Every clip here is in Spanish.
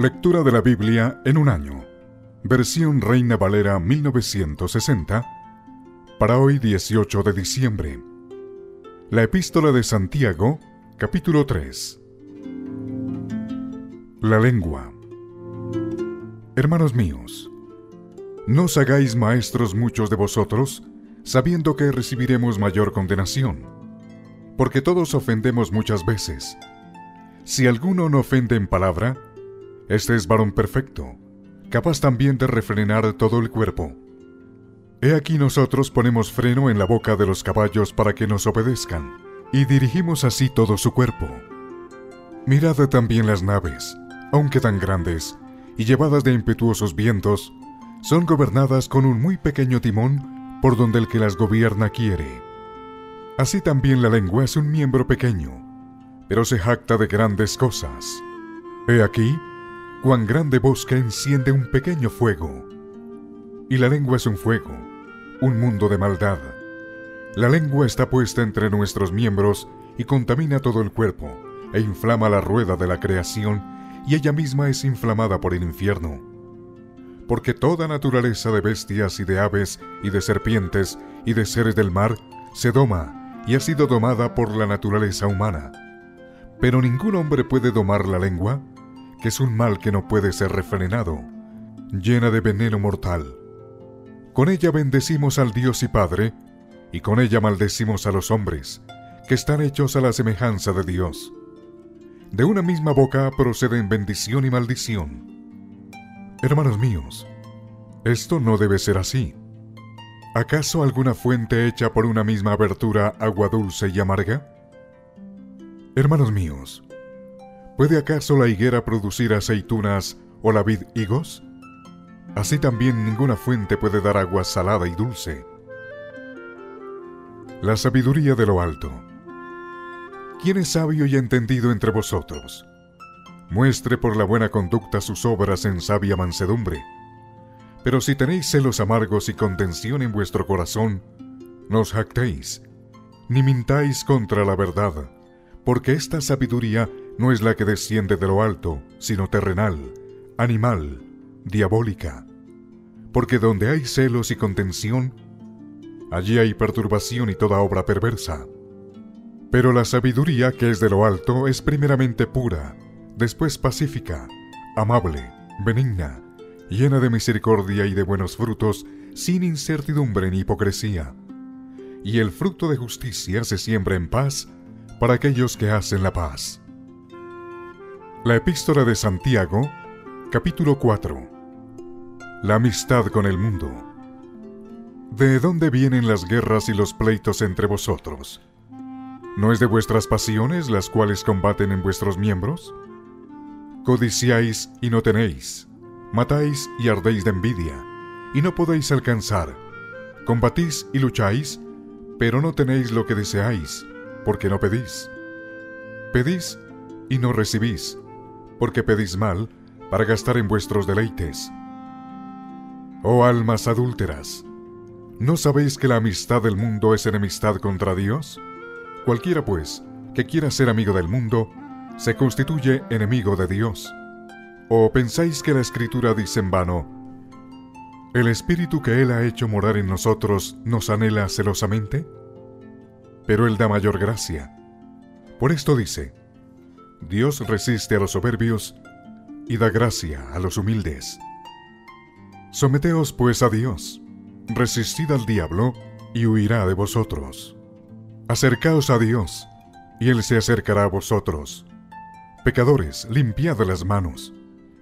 Lectura de la Biblia en un año. Versión Reina Valera 1960. Para hoy 18 de diciembre. La Epístola de Santiago, capítulo 3. La lengua. Hermanos míos, no os hagáis maestros muchos de vosotros, sabiendo que recibiremos mayor condenación, porque todos ofendemos muchas veces. Si alguno no ofende en palabra, este es varón perfecto, capaz también de refrenar todo el cuerpo. He aquí nosotros ponemos freno en la boca de los caballos para que nos obedezcan, y dirigimos así todo su cuerpo. Mirad también las naves, aunque tan grandes, y llevadas de impetuosos vientos, son gobernadas con un muy pequeño timón por donde el que las gobierna quiere. Así también la lengua es un miembro pequeño, pero se jacta de grandes cosas. He aquí, cuán grande bosque enciende un pequeño fuego. Y la lengua es un fuego, un mundo de maldad. La lengua está puesta entre nuestros miembros y contamina todo el cuerpo, e inflama la rueda de la creación, y ella misma es inflamada por el infierno. Porque toda naturaleza de bestias y de aves y de serpientes y de seres del mar se doma y ha sido domada por la naturaleza humana. Pero ningún hombre puede domar la lengua, que es un mal que no puede ser refrenado, llena de veneno mortal. Con ella bendecimos al Dios y Padre, y con ella maldecimos a los hombres, que están hechos a la semejanza de Dios. De una misma boca proceden bendición y maldición. Hermanos míos, esto no debe ser así. ¿Acaso alguna fuente hecha por una misma abertura agua dulce y amarga? Hermanos míos, ¿puede acaso la higuera producir aceitunas o la vid higos? Así también ninguna fuente puede dar agua salada y dulce. La sabiduría de lo alto. ¿Quién es sabio y entendido entre vosotros? Muestre por la buena conducta sus obras en sabia mansedumbre pero si tenéis celos amargos y contención en vuestro corazón, no os jactéis, ni mintáis contra la verdad, porque esta sabiduría no es la que desciende de lo alto, sino terrenal, animal, diabólica. Porque donde hay celos y contención, allí hay perturbación y toda obra perversa. Pero la sabiduría que es de lo alto es primeramente pura, después pacífica, amable, benigna, llena de misericordia y de buenos frutos, sin incertidumbre ni hipocresía. Y el fruto de justicia se siembra en paz para aquellos que hacen la paz. La epístola de Santiago, capítulo 4. La amistad con el mundo. ¿De dónde vienen las guerras y los pleitos entre vosotros? ¿No es de vuestras pasiones las cuales combaten en vuestros miembros? Codiciáis y no tenéis matáis y ardéis de envidia, y no podéis alcanzar. Combatís y lucháis, pero no tenéis lo que deseáis, porque no pedís. Pedís y no recibís, porque pedís mal para gastar en vuestros deleites. Oh almas adúlteras, ¿no sabéis que la amistad del mundo es enemistad contra Dios? Cualquiera, pues, que quiera ser amigo del mundo, se constituye enemigo de Dios. ¿O pensáis que la escritura dice en vano, el espíritu que Él ha hecho morar en nosotros nos anhela celosamente? Pero Él da mayor gracia. Por esto dice, Dios resiste a los soberbios y da gracia a los humildes. Someteos pues a Dios, resistid al diablo y huirá de vosotros. Acercaos a Dios, y Él se acercará a vosotros. Pecadores, limpiad las manos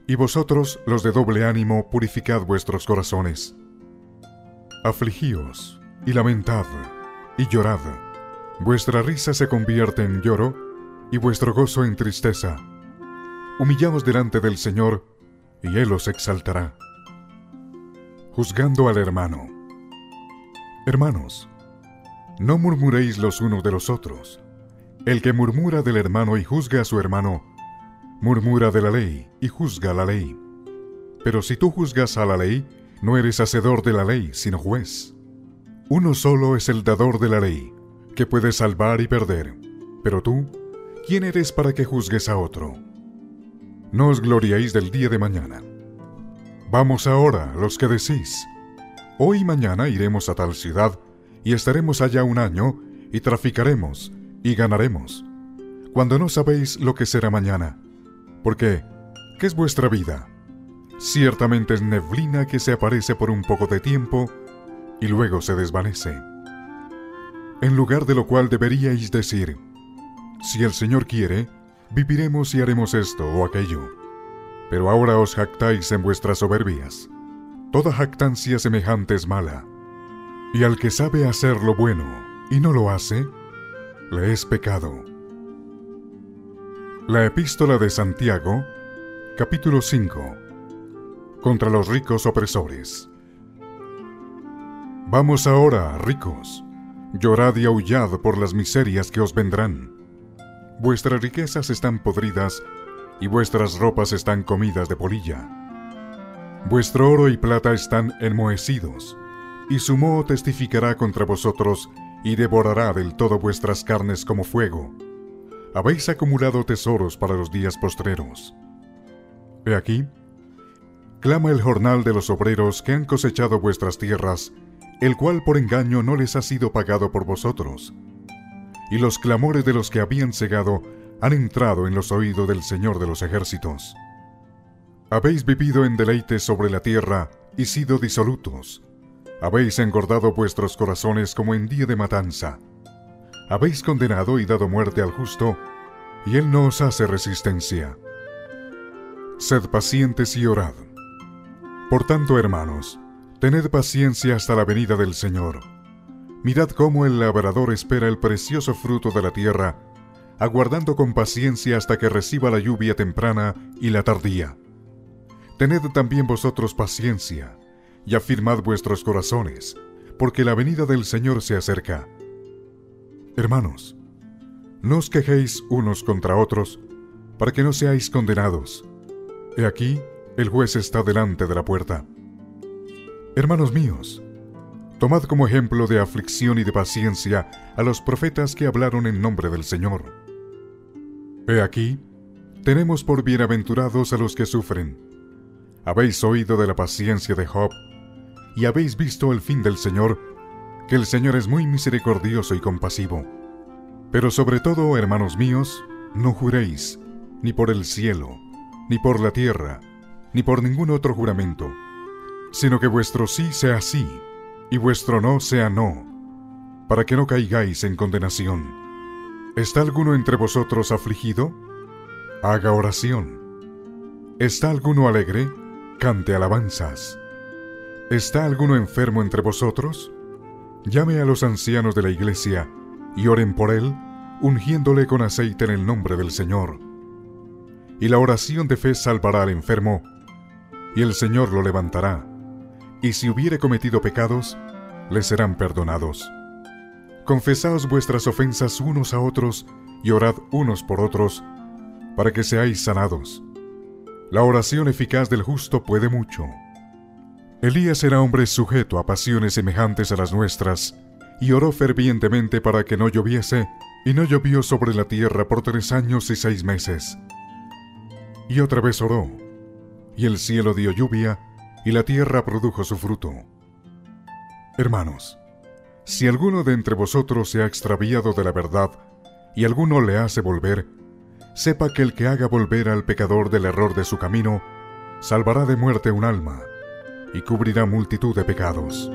y vosotros, los de doble ánimo, purificad vuestros corazones. Afligíos, y lamentad, y llorad. Vuestra risa se convierte en lloro, y vuestro gozo en tristeza. Humillaos delante del Señor, y Él os exaltará. Juzgando al hermano. Hermanos, no murmuréis los unos de los otros. El que murmura del hermano y juzga a su hermano, murmura de la ley y juzga la ley. Pero si tú juzgas a la ley, no eres hacedor de la ley, sino juez. Uno solo es el dador de la ley, que puede salvar y perder. Pero tú, ¿quién eres para que juzgues a otro? no os gloriéis del día de mañana. Vamos ahora, los que decís, hoy y mañana iremos a tal ciudad, y estaremos allá un año, y traficaremos, y ganaremos, cuando no sabéis lo que será mañana. Porque, ¿qué es vuestra vida? Ciertamente es neblina que se aparece por un poco de tiempo, y luego se desvanece. En lugar de lo cual deberíais decir, si el Señor quiere, viviremos y haremos esto o aquello. Pero ahora os jactáis en vuestras soberbias. Toda jactancia semejante es mala. Y al que sabe hacer lo bueno y no lo hace, le es pecado. La epístola de Santiago, capítulo 5. Contra los ricos opresores. Vamos ahora, ricos, llorad y aullad por las miserias que os vendrán. Vuestras riquezas están podridas y vuestras ropas están comidas de polilla. Vuestro oro y plata están enmohecidos, y su moho testificará contra vosotros y devorará del todo vuestras carnes como fuego. Habéis acumulado tesoros para los días postreros. He aquí, clama el jornal de los obreros que han cosechado vuestras tierras, el cual por engaño no les ha sido pagado por vosotros. Y los clamores de los que habían cegado han entrado en los oídos del Señor de los ejércitos. Habéis vivido en deleites sobre la tierra y sido disolutos. Habéis engordado vuestros corazones como en día de matanza. Habéis condenado y dado muerte al justo, y él no os hace resistencia. Sed pacientes y orad. Por tanto, hermanos, tened paciencia hasta la venida del Señor. Mirad cómo el labrador espera el precioso fruto de la tierra, aguardando con paciencia hasta que reciba la lluvia temprana y la tardía. Tened también vosotros paciencia, y afirmad vuestros corazones, porque la venida del Señor se acerca. Hermanos, no os quejéis unos contra otros, para que no seáis condenados. He aquí, el juez está delante de la puerta. Hermanos míos, tomad como ejemplo de aflicción y de paciencia a los profetas que hablaron en nombre del Señor. He aquí, tenemos por bienaventurados a los que sufren. Habéis oído de la paciencia de Job, y habéis visto el fin del Señor, que el Señor es muy misericordioso y compasivo. Pero sobre todo, hermanos míos, no juréis, ni por el cielo, ni por la tierra, ni por ningún otro juramento, sino que vuestro sí sea sí, y vuestro no sea no, para que no caigáis en condenación. ¿Está alguno entre vosotros afligido? Haga oración. ¿Está alguno alegre? Cante alabanzas. ¿Está alguno enfermo entre vosotros? Llame a los ancianos de la iglesia y oren por él, ungiéndole con aceite en el nombre del Señor. Y la oración de fe salvará al enfermo, y el Señor lo levantará, y si hubiere cometido pecados, le serán perdonados. Confesaos vuestras ofensas unos a otros y orad unos por otros, para que seáis sanados. La oración eficaz del justo puede mucho. Elías era hombre sujeto a pasiones semejantes a las nuestras, y oró fervientemente para que no lloviese, y no llovió sobre la tierra por tres años y seis meses. Y otra vez oró, y el cielo dio lluvia, y la tierra produjo su fruto. Hermanos, si alguno de entre vosotros se ha extraviado de la verdad y alguno le hace volver, sepa que el que haga volver al pecador del error de su camino, salvará de muerte un alma y cubrirá multitud de pecados.